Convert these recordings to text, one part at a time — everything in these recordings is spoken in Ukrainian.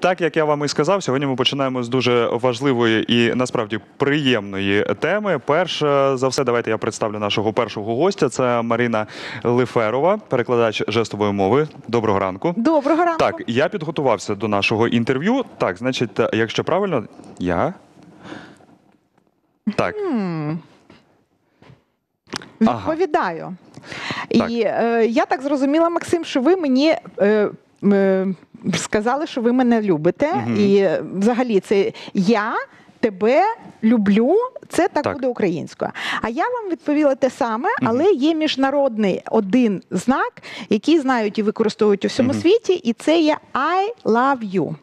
Так як я вам і сказав, сьогодні ми починаємо з дуже важливої і насправді приємної теми. Перш за все, давайте я представлю нашого першого гостя. Це Марина Лиферова, перекладач жестової мови. Доброго ранку. Доброго ранку. Так, я підготувався до нашого інтерв'ю. Так, значить, якщо правильно, я. Так, Ага. Відповідаю. Так. І е, я так зрозуміла, Максим, що ви мені. Е, е, Сказали, що ви мене любите, угу. і взагалі це я тебе люблю. Це так, Так. буде українською. А я вам відповіла те саме, але є міжнародний один знак, який знають і використовують у всьому Мгм. світі, і це є I love you.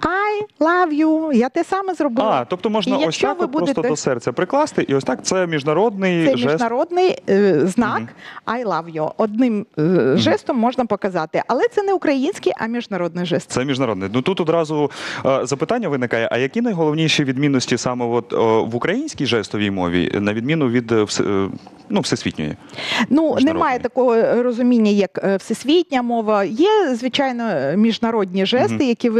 I love you. Я те саме зробила. а тобто можна І ось так ви от просто до серця прикласти, і ось так це міжнародний Це жест. міжнародний е, знак I love you. Одним е, жестом можна показати, але це не український, а міжнародний жест. Це міжнародний. Ну тут одразу е, запитання виникає: а які найголовніші відмінності саме от, е, в українській жестовій мові, на відміну від е, вс- е, ну, всесвітньої? Ну немає такого розуміння, як е, всесвітня мова. Є звичайно е, міжнародні жести, Мгм. які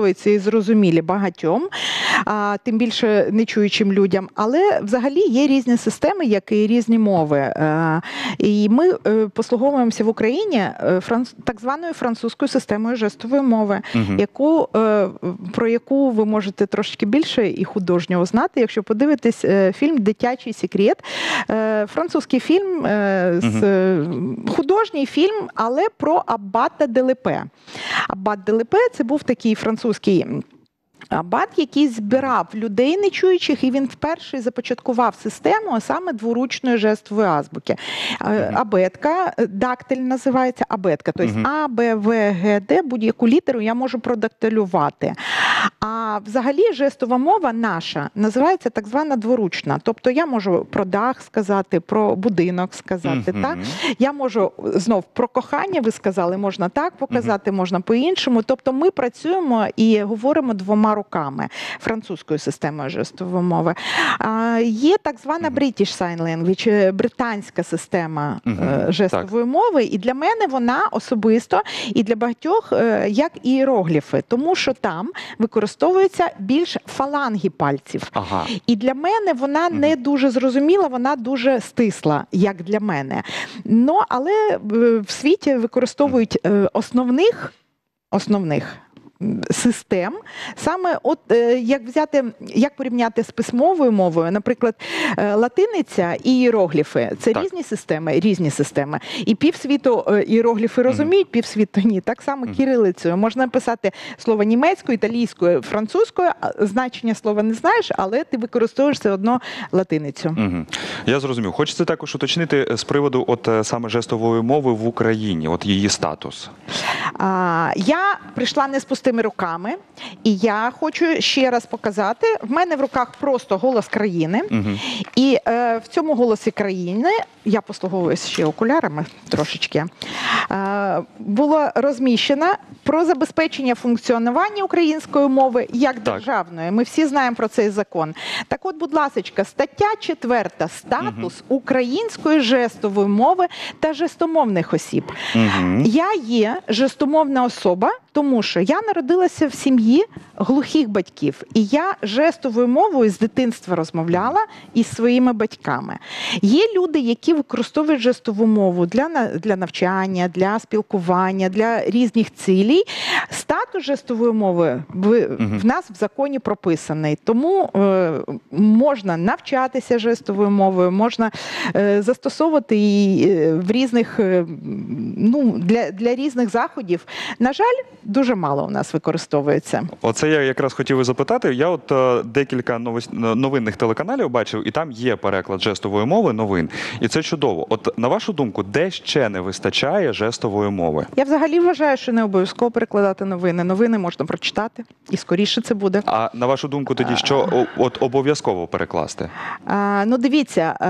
використовуються і зрозумілі багатьом, а тим більше нечуючим людям. Але взагалі є різні системи, як і різні мови. І ми е, послуговуємося в Україні е, франц- так званою французькою системою жестової мови. Мгм. яку, е, про яку ви можете трошки більше і художнього знати, якщо подивитесь фільм Дитячий секрет. Французький фільм, з, художній фільм, але про Аббата Делепе. Аббат Делепе це був такий французький. Абат, який збирав людей нечуючих, і він вперше започаткував систему а саме дворучної жестової азбуки. Абетка, е, дактиль називається абетка. Тобто. А, Б, В, Г, Д, будь-яку літеру я можу продактилювати. А взагалі жестова мова наша називається так звана дворучна. Тобто я можу про дах сказати, про будинок сказати. Мгм. Так? Я можу знов про кохання, ви сказали, можна так показати, можна по-іншому. Тобто ми працюємо і говоримо двома руками французькою системою жестової мови. А, є так звана Мгм. British Sign Language, е, британська система е, жестової мови. І для мене вона особисто і для багатьох е, як іерогліфи, тому що там використовуються більш фаланги пальців. Ага. І для мене вона не дуже зрозуміла, вона дуже стисла, як для мене. Ну, але е, в світі використовують е, основних, основних систем. Саме от е, як взяти, як порівняти з письмовою мовою, наприклад, е, латиниця і іерогліфи це Так. різні системи, різні системи. І півсвіту е, іерогліфи розуміють, півсвіту ні. Так само Мгм. кирилицею. Можна писати слово німецькою, італійською, французькою, значення слова не знаєш, але ти використовуєш все одно латиницю. Угу. Я зрозумів. Хочеться також уточнити з приводу от саме жестової мови в Україні, от її статус. А, я прийшла не з пустими руками, і я хочу ще раз показати: в мене в руках просто голос країни. Угу. І е, в цьому голосі країни я послуговуюся ще окулярами трошечки. Е, було розміщено про забезпечення функціонування української мови як державної. Ми всі знаємо про цей закон. Так, от, будь ласка, стаття 4 статус української жестової мови та жестомовних осіб. Угу. Я є жестомовна особа, тому що я народилася в сім'ї глухих батьків, і я жестовою мовою з дитинства розмовляла із своїми батьками. Є люди, які використовують жестову мову для, на- для навчання, для спілкування, для різних цілей. Статус жестової мови в, в нас в законі прописаний, тому е, можна навчатися жестовою мовою, можна е, застосовувати її е, в різних е, ну, для, для різних заходів. На жаль, дуже мало у нас використовується. Оце я якраз хотів і запитати. Я от е, декілька новос- новинних телеканалів бачив, і там є переклад жестової мови новин. І це чудово. От на вашу думку, де ще не вистачає жестової мови? Я взагалі вважаю, що не обов'язково перекладати новини. Новини можна прочитати, і скоріше це буде. А на вашу думку, тоді що от обов'язково перекласти? А, ну, дивіться, е,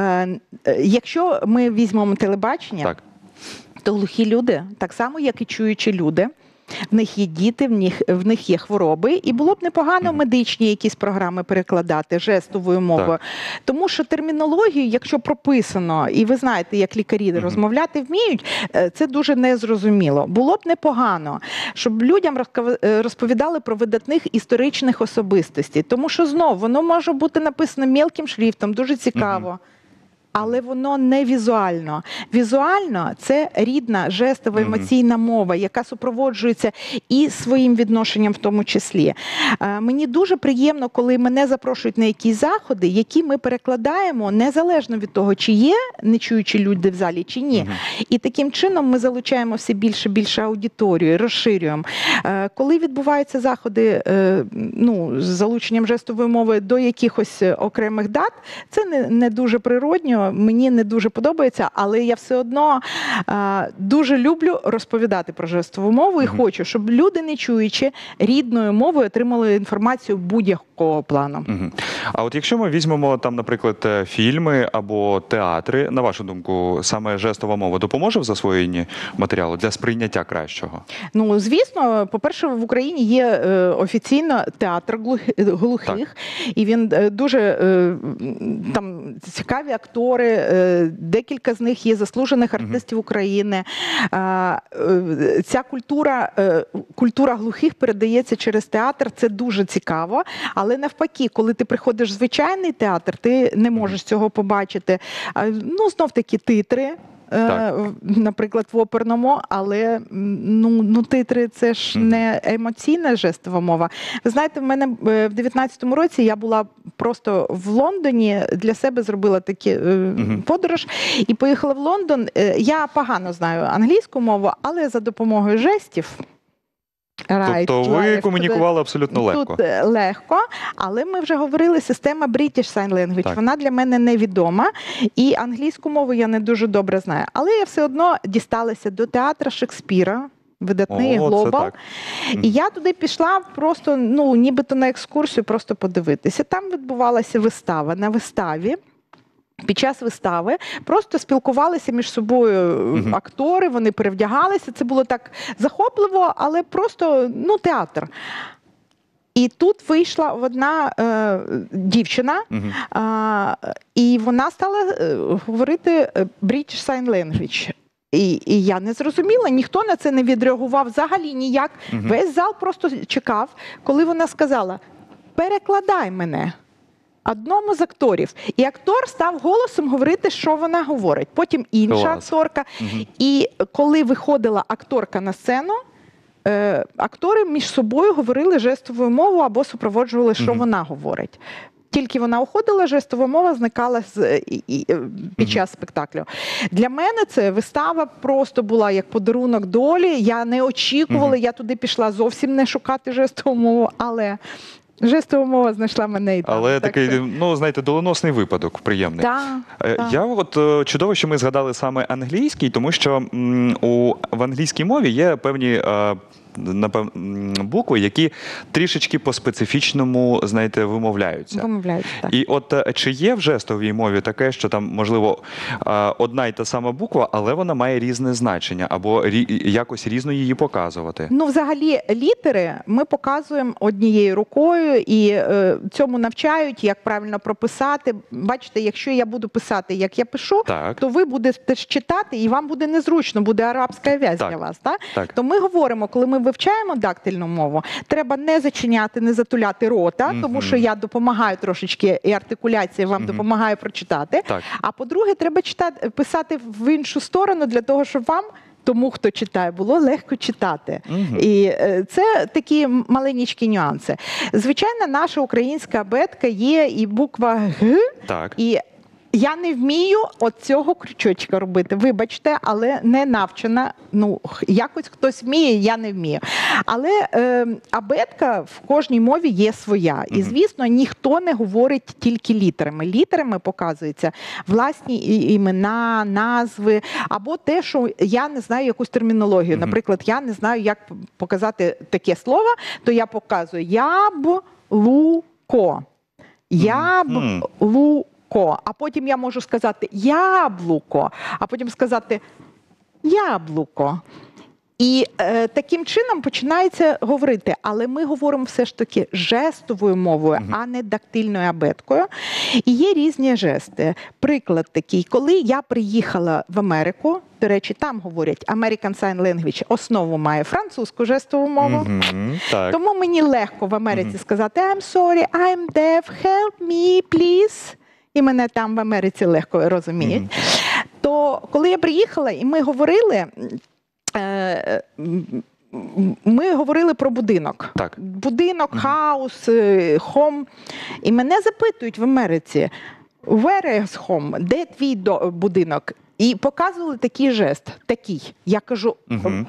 е, якщо ми візьмемо телебачення, Так. то глухі люди, так само як і чуючі люди, в них є діти, в них, в них є хвороби, і було б непогано медичні якісь програми перекладати жестовою мовою. Тому що термінологію, якщо прописано, і ви знаєте, як лікарі розмовляти вміють, е, це дуже незрозуміло. Було б непогано, щоб людям е, розповідали про видатних історичних особистостей. Тому що знов воно може бути написано мілким шрифтом, дуже цікаво. Але воно не візуально. Візуально це рідна жестова емоційна мова, яка супроводжується і своїм відношенням в тому числі. Е, Мені дуже приємно, коли мене запрошують на якісь заходи, які ми перекладаємо незалежно від того, чи є нечуючі люди в залі, чи ні. І таким чином ми залучаємо все більше більше аудиторію, розширюємо. Е, Коли відбуваються заходи е, ну, з залученням жестової мови до якихось окремих дат, це не дуже природньо, мені не дуже подобається, але я все одно е, дуже люблю розповідати про жестову мову і Мгм. хочу, щоб люди, не чуючи рідною мовою, отримали інформацію будь-якого плану. Мгм. А от якщо ми візьмемо там, наприклад, е, фільми або театри, на вашу думку, саме жестова мова допоможе в засвоєнні матеріалу для сприйняття кращого? Ну, звісно, по-перше, в Україні є е, офіційно театр глухи- глухих, і він е, дуже там цікаві актори. Декілька з них є заслужених артистів України. А, е, Ця культура, культура глухих передається через театр. Це дуже цікаво. Але навпаки, коли ти приходиш в звичайний театр, ти не можеш цього побачити. Ну, знов таки титри. е, Так. Наприклад, в оперному, але ну, ну титри це ж не емоційна жестова мова. Ви знаєте, в мене е, в 19-му році я була просто в Лондоні для себе зробила таку Мгм. подорож і поїхала в Лондон. Я погано знаю англійську мову, але за допомогою жестів. Right, тобто ви left, комунікували абсолютно легко. Тут е, легко, але ми вже говорили, система British Sign Language, Так. вона для мене невідома. І англійську мову я не дуже добре знаю. Але я все одно дісталася до театра Шекспіра. Видатний О, глобал. І я туди пішла просто, ну, нібито на екскурсію, просто подивитися. Там відбувалася вистава. На виставі. Під час вистави просто спілкувалися між собою Мгм. актори, вони перевдягалися. Це було так захопливо, але просто ну, театр. І тут вийшла одна е, дівчина, Мгм. а, і вона стала е, говорити е, British Sign Language. І, і я не зрозуміла, ніхто на це не відреагував взагалі ніяк. Мгм. Весь зал просто чекав, коли вона сказала: перекладай мене. Одному з акторів. І актор став голосом говорити, що вона говорить. Потім інша Клас. акторка. Мгм. І коли виходила акторка на сцену, е, актори між собою говорили жестовою мовою або супроводжували, що Мгм. вона говорить. Тільки вона уходила, жестова мова зникала з, і, і, е, під час спектаклю. Для мене це вистава просто була як подарунок долі. Я не очікувала, я туди пішла зовсім не шукати жестову мову, але жестова мова знайшла мене і там. Але Так такий, що- ну знаєте, доленосний випадок, приємний. Да, Е, да. Я от е, чудово, що ми згадали саме англійський, тому що у в англійській мові є певні. Букви, які трішечки по-специфічному, знаєте, вимовляються. Вимовляють так. І от е, чи є в жестовій мові таке, що там, можливо, е, одна й та сама буква, але вона має різне значення, або якось різно її показувати? Ну, взагалі, літери ми показуємо однією рукою і е, цьому навчають, як правильно прописати. Бачите, якщо я буду писати, як я пишу, Так, то ви будете читати, і вам буде незручно, буде арабська для вас. Так? так. То ми говоримо, коли ми вивчаємо дактильну мову, треба не зачиняти, не затуляти рота, тому що я допомагаю трошечки, і артикуляція вам Мгм. допомагає прочитати. Так. А по-друге, треба читати, писати в іншу сторону для того, щоб вам. Тому хто читає, було легко читати. Мгм. І е, це такі маленькі нюанси. Звичайно, наша українська абетка є і буква Г, Так. і я не вмію от цього крючочка робити. Вибачте, але не навчена. Ну, якось хтось вміє, я не вмію. Але е, абетка в кожній мові є своя. І, звісно, ніхто не говорить тільки літерами. Літерами показуються власні імена, назви, або те, що я не знаю якусь термінологію. Наприклад, я не знаю, як показати таке слово, то я показую яблуко. Яблуко. А потім я можу сказати яблуко, а потім сказати яблуко. І е, таким чином починається говорити, але ми говоримо все ж таки жестовою мовою, а не дактильною абеткою. І є різні жести. Приклад такий, коли я приїхала в Америку, до речі, там говорять American Sign Language, основу має французьку жестову мову. Мгм, Так. Тому мені легко в Америці сказати I'm sorry, I'm deaf, help me, please. І мене там в Америці легко розуміють. То коли я приїхала, і ми говорили. е, Ми говорили про будинок. Так. Будинок, house, е, home. І мене запитують в Америці: where is home? Де твій будинок? І показували такий жест. Такий. Я кажу: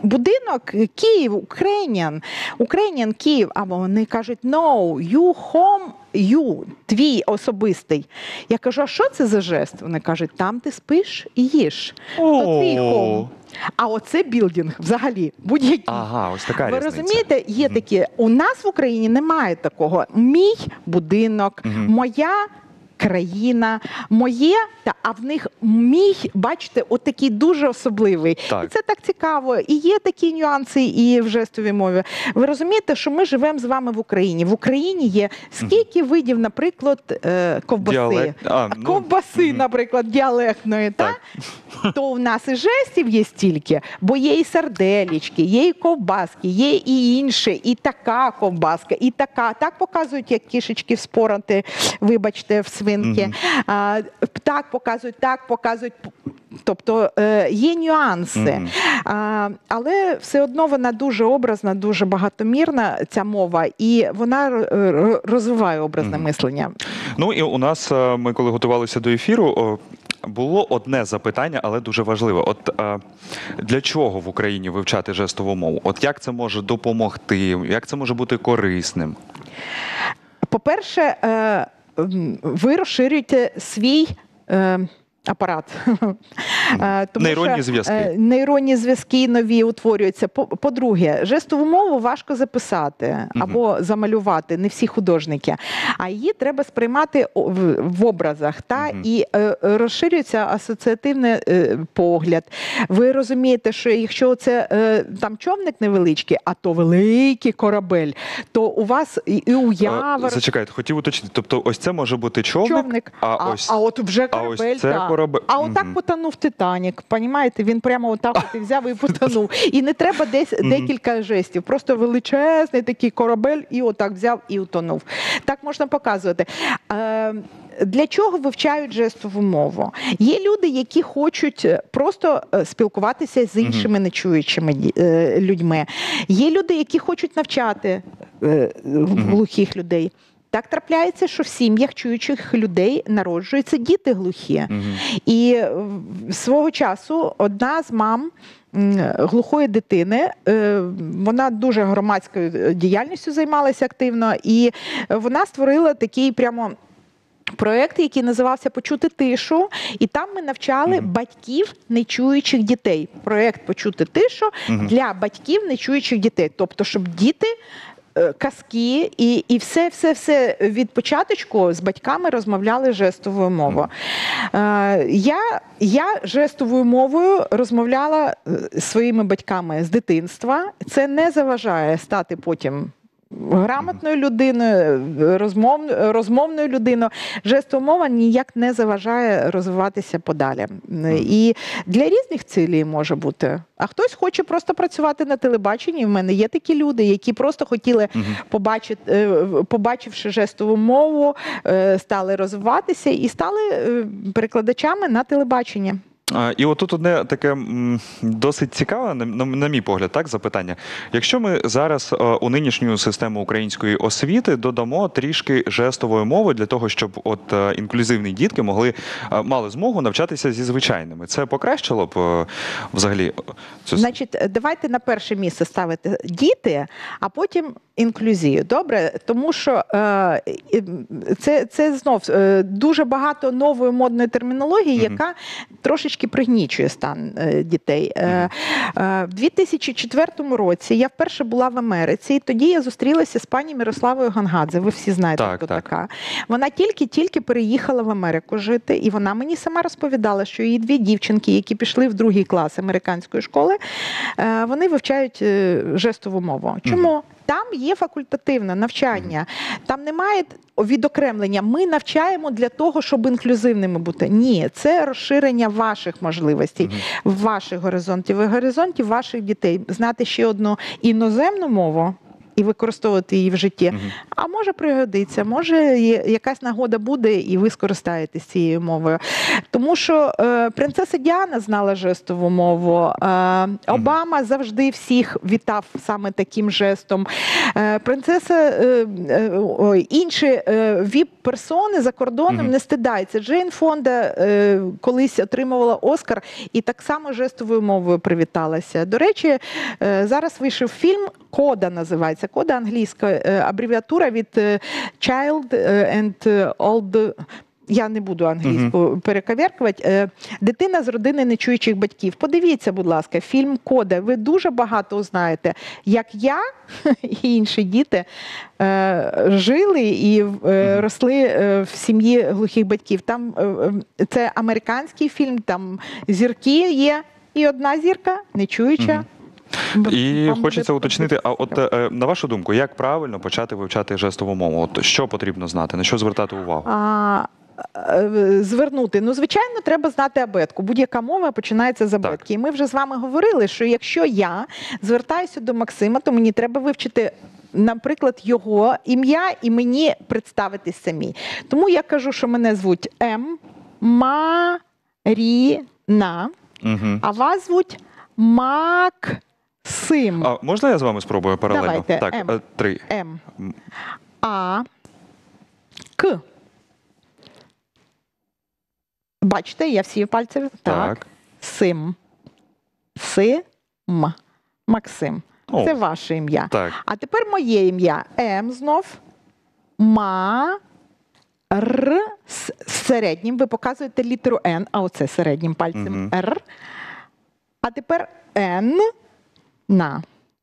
будинок Київ, Ukraine, Ukraine, Київ. А вони кажуть, no, you home, you, твій особистий. Я кажу, а що це за жест? Вони кажуть, там ти спиш і їш. То твій home. А оце білдинг взагалі будь-який. Ага, ось така Ви різниця. розумієте, є такі. У нас в Україні немає такого. Мій будинок, Мгм. моя. Країна моє, та а в них мій, бачите, отакий дуже особливий. Так. І це так цікаво. І є такі нюанси і в жестовій мові. Ви розумієте, що ми живемо з вами в Україні. В Україні є скільки видів, наприклад, е, ковбаси. Діалект. А, ну, ковбаси, наприклад, діалектної, Так. так? то в нас і жестів є стільки, бо є і сарделічки, є і ковбаски, є і інше, і така ковбаска, і така. Так показують, як кішечки вспорати, вибачте, в свинки. А, так показують, так показують. Тобто е, є нюанси, Мгм. а, але все одно вона дуже образна, дуже багатомірна, ця мова, і вона р- розвиває образне Мгм. мислення. Ну і у нас, е, ми коли готувалися до ефіру, було одне запитання, але дуже важливе. От е, для чого в Україні вивчати жестову мову? От як це може допомогти? Як це може бути корисним? По-перше, е, ви розширюєте свій. е, Апарат Тому Нейронні що, зв'язки. е, нейронні зв'язки нові утворюються. По- По-друге, жестову мову важко записати або замалювати, не всі художники, а її треба сприймати в, в образах. Та Мгм. і е, розширюється асоціативний е, погляд. Ви розумієте, що якщо це е, там човник невеличкий, а то великий корабель, то у вас і, і уява Е, Зачекайте, хотів уточнити. Тобто, ось це може бути човник, човник, а, а, ось а от вже а ось корабель. це так. корабель. А отак Мгм. потонув Титанік. Понімаєте? Він прямо отак от і взяв і потонув. І не треба десь декілька жестів. Просто величезний такий корабель, і отак взяв і утонув. Так можна показувати. Е, Для чого вивчають жестову мову? Є люди, які хочуть е, просто е, спілкуватися з іншими нечуючими людьми. Є люди, які хочуть навчати глухих людей. Так трапляється, що в сім'ях чуючих людей народжуються діти глухі. Мгм. І е, свого часу одна з мам глухої дитини, е, вона дуже громадською е, діяльністю займалася активно, і вона створила такий прямо. Проєкт, який називався Почути тишу, і там ми навчали Мгм. батьків нечуючих дітей. Проєкт Почути тишу Мгм. для батьків нечуючих дітей. Тобто, щоб діти казки і, і все, все, все від початочку з батьками розмовляли жестовою мовою. Е, я, я жестовою мовою розмовляла е, зі своїми батьками з дитинства. Це не заважає стати потім. Грамотною людиною, розмов, розмовною людиною, жестова мова ніяк не заважає розвиватися подалі. І для різних цілей може бути. А хтось хоче просто працювати на телебаченні. В мене є такі люди, які просто хотіли побачити, е, побачивши жестову мову, е, стали розвиватися і стали е, перекладачами на телебаченні. І отут одне таке досить цікаве, на, мій погляд, так, запитання. Якщо ми зараз е, у нинішню систему української освіти додамо трішки жестової мови для того, щоб от е, інклюзивні дітки могли е, мали змогу навчатися зі звичайними, це покращило б взагалі цю Значить, давайте на перше місце ставити діти, а потім інклюзію. Добре, тому що це, це знов дуже багато нової модної термінології, яка трошечки трошечки пригнічує стан е, дітей. Е, е, В 2004 році я вперше була в Америці, і тоді я зустрілася з пані Мирославою Гангадзе. Ви всі знаєте, Так, хто так. така. Вона тільки-тільки переїхала в Америку жити, і вона мені сама розповідала, що її дві дівчинки, які пішли в другий клас американської школи, вони вивчають жестову мову. Чому? Там є факультативне навчання, там немає відокремлення. Ми навчаємо для того, щоб інклюзивними бути. Ні, це розширення ваших можливостей, ваших горизонтів і горизонтів ваших дітей. Знати ще одну іноземну мову. І використовувати її в житті. А може пригодиться, може якась нагода буде, і ви скористаєтесь цією мовою. Тому що е, принцеса Діана знала жестову мову. Е, Обама завжди всіх вітав саме таким жестом. Е, принцеса е, е, інші е, віп-персони за кордоном не стидаються. Джейн Фонда е, колись отримувала Оскар і так само жестовою мовою привіталася. До речі, е, зараз вийшов фільм Кода називається. Кода англійська е, абревіатура від е, Child е, and Old. Я не буду англійську перековеркувати. Е, Дитина з родини нечуючих батьків. Подивіться, будь ласка, фільм Кода. Ви дуже багато узнаєте, як я і інші діти жили і росли в сім'ї глухих батьків. Там це американський фільм, там зірки є, і одна зірка нечуюча. І Вам хочеться уточнити, а от е, на вашу думку, як правильно почати вивчати жестову мову? От що потрібно знати, на що звертати увагу? А, е, Звернути, ну звичайно, треба знати абетку. Будь-яка мова починається з абетки. І ми вже з вами говорили, що якщо я звертаюся до Максима, то мені треба вивчити. Наприклад, його ім'я і мені представитись самі. Тому я кажу, що мене звуть М. Маріна, Угу. а вас звуть Максим. А можна я з вами спробую паралельно? Давайте, так, М. е, три. М. М. А. К. Бачите, я всі пальці. Так. Сим. Сим. Максим. О. Це ваше ім'я. Так. А тепер моє ім'я. М знов. Ма. Р з середнім. Ви показуєте літеру Н, а оце середнім пальцем Мгм. Р. А тепер Н на.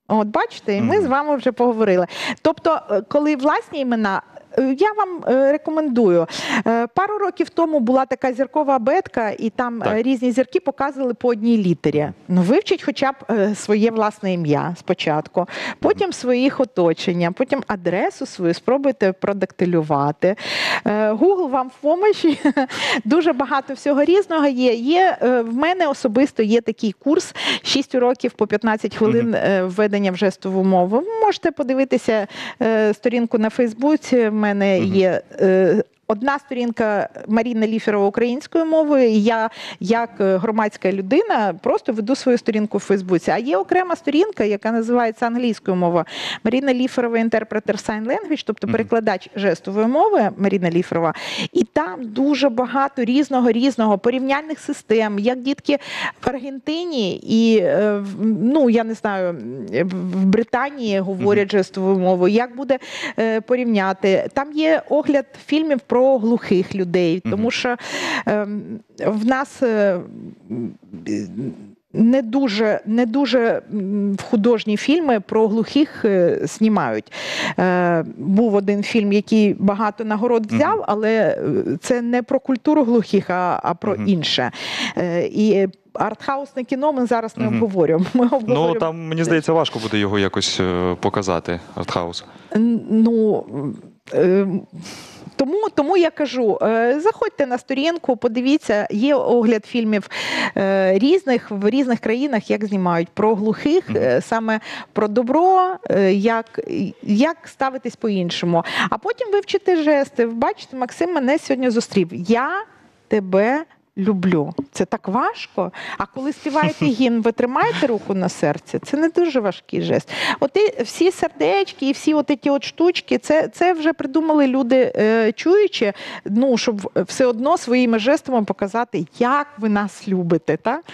От бачите, і ми mm. з вами вже поговорили. Тобто, е, коли власні імена. Я вам е, рекомендую. Е, Пару років тому була така зіркова абетка, і там Так. е, різні зірки показували по одній літері. Ну, вивчіть хоча б своє власне ім'я спочатку, потім своїх оточення, потім адресу свою спробуйте продактилювати. Google вам в помощі. Дуже багато всього різного є. Є в мене особисто є такий курс 6 уроків по 15 хвилин введення в жестову мову. Ви Можете подивитися сторінку на Фейсбуці. Мене є. Одна сторінка Маріна Ліферова українською мовою. і Я, як е, громадська людина, просто веду свою сторінку в Фейсбуці. А є окрема сторінка, яка називається англійською мовою. Маріна Ліферова, інтерпретер Sign Language, тобто перекладач жестової мови Маріна Ліферова. І там дуже багато різного різного порівняльних систем, як дітки в Аргентині і е, ну я не знаю, в Британії говорять жестовою мовою. Як буде е, порівняти? Там є огляд фільмів про глухих людей, тому що ем, в нас. е, Не дуже, не дуже художні фільми про глухих е, знімають. Е, був один фільм, який багато нагород взяв, але це не про культуру глухих, а, а про інше. Е, і артхаусне кіно ми зараз не обговорюємо. Ми Ну там мені здається, важко буде його якось показати. Артхаус. Ну е, тому, тому я кажу: е, заходьте на сторінку, подивіться, є огляд фільмів е, різних в різних країнах, як знімають про глухих, е, саме про добро, як, як ставитись по-іншому. А потім вивчити жести. Бачите, Максим мене сьогодні зустрів. Я тебе. Люблю. Це так важко. А коли співаєте гімн, ви тримаєте руку на серці. Це не дуже важкий жест. От і всі сердечки і всі от ті от штучки, це, це вже придумали люди е, чуючи, ну, щоб все одно своїми жестами показати, як ви нас любите. Так?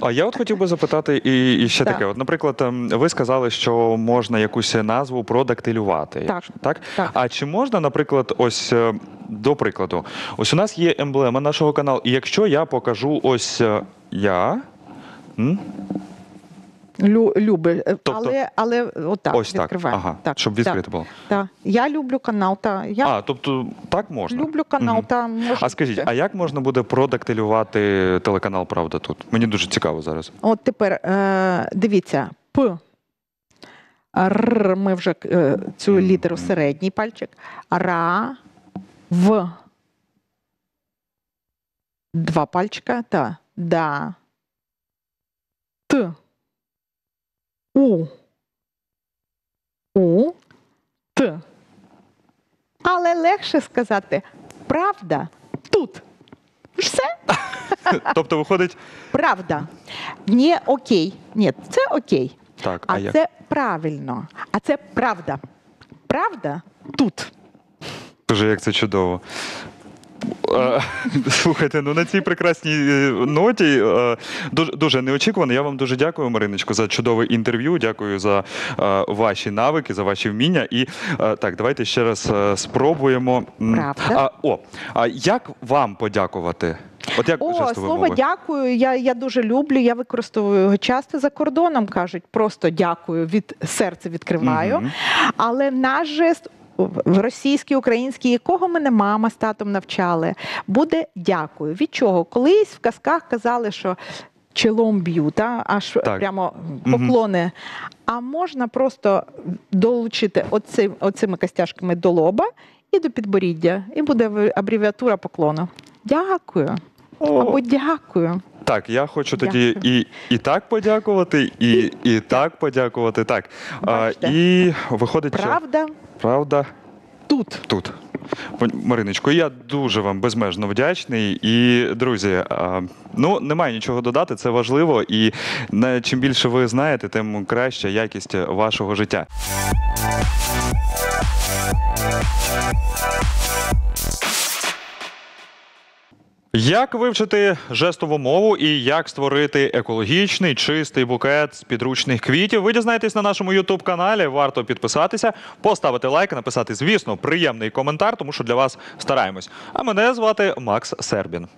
А я от хотів би запитати і, і ще Так. таке. От, наприклад, ем, ви сказали, що можна якусь назву продактилювати. Так, так? так. А чи можна, наприклад, ось е, до прикладу, ось у нас є емблема нашого каналу, і якщо я покажу ось е, я. м, Лю, люби. Е, Тобто- але, але отак ось так, ага, так, щоб відкрити було. Так. Я люблю канал, та я А, тобто так можна. люблю канал, Мгм. та може. А скажіть, а як можна буде продактилювати телеканал Правда тут? Мені дуже цікаво зараз. От тепер е, дивіться, П. Р, ми вже е, цю літеру середній пальчик. Ра, В. Два пальчика. Та. Да. Т. У. У. Т. Але легше сказати правда тут. Все. Тобто виходить Правда. Не окей. Ні, це окей. так, а, А як? це правильно. А це правда. Правда тут. Боже, як це чудово. Е, Слухайте, ну на цій прекрасній е, ноті е, дуже, дуже неочікувано. Я вам дуже дякую, Мариночко, за чудове інтерв'ю. Дякую за ваші навики, за ваші вміння. І так, давайте ще раз спробуємо. Правда. А, о, а як вам подякувати? От як О, слово мовою? дякую. Я, я дуже люблю. Я використовую його часто за кордоном. кажуть, просто дякую від серця відкриваю. Мгм. Але наш жест в російській, українській, якого мене мама з татом навчали, буде дякую. Від чого? Колись в казках казали, що чолом б'ю, та? аж Так. прямо поклони. А можна просто долучити оцим, оцими костяшками до лоба і до підборіддя. І буде абревіатура поклону. Дякую. Або дякую. Так, я хочу тоді і, і так подякувати, і, і так подякувати. Так. А, Бачите? і виходить, що Правда правда тут. тут. Мариночко, я дуже вам безмежно вдячний. І, друзі, а, ну немає нічого додати, це важливо. І на- чим більше ви знаєте, тим краща якість вашого життя. Як вивчити жестову мову і як створити екологічний чистий букет з підручних квітів? Ви дізнаєтесь на нашому ютуб каналі. Варто підписатися, поставити лайк, написати, звісно, приємний коментар, тому що для вас стараємось. А мене звати Макс Сербін.